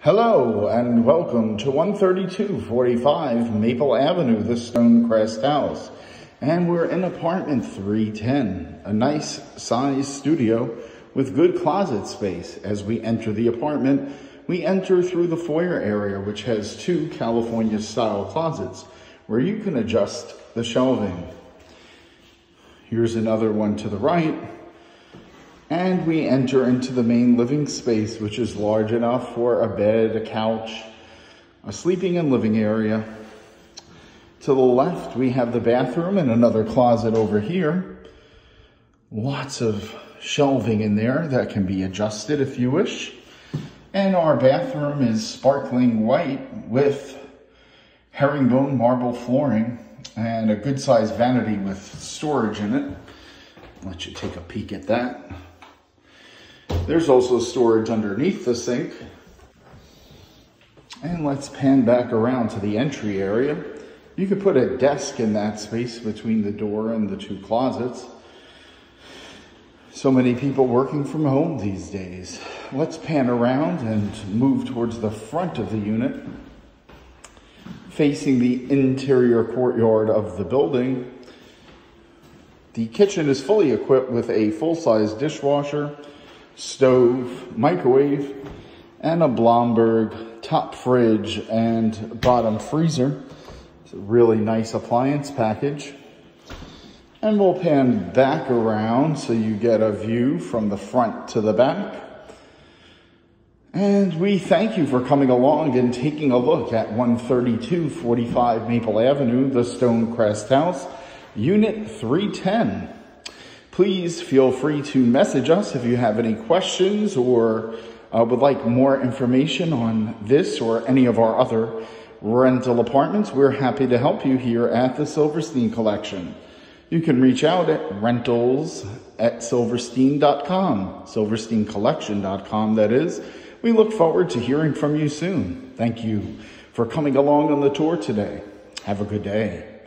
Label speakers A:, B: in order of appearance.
A: Hello and welcome to 13245 Maple Avenue, the Stonecrest House. And we're in apartment 310, a nice size studio with good closet space. As we enter the apartment, we enter through the foyer area, which has two California style closets where you can adjust the shelving. Here's another one to the right and we enter into the main living space, which is large enough for a bed, a couch, a sleeping and living area. To the left, we have the bathroom and another closet over here. Lots of shelving in there that can be adjusted if you wish. And our bathroom is sparkling white with herringbone marble flooring and a good sized vanity with storage in it. I'll let you take a peek at that. There's also storage underneath the sink. And let's pan back around to the entry area. You could put a desk in that space between the door and the two closets. So many people working from home these days. Let's pan around and move towards the front of the unit, facing the interior courtyard of the building. The kitchen is fully equipped with a full-size dishwasher, stove, microwave, and a Blomberg top fridge and bottom freezer. It's a really nice appliance package. And we'll pan back around so you get a view from the front to the back. And we thank you for coming along and taking a look at 13245 Maple Avenue, the Stonecrest House, Unit 310 please feel free to message us if you have any questions or uh, would like more information on this or any of our other rental apartments. We're happy to help you here at the Silverstein Collection. You can reach out at rentals at silverstein.com, silversteincollection.com, that is. We look forward to hearing from you soon. Thank you for coming along on the tour today. Have a good day.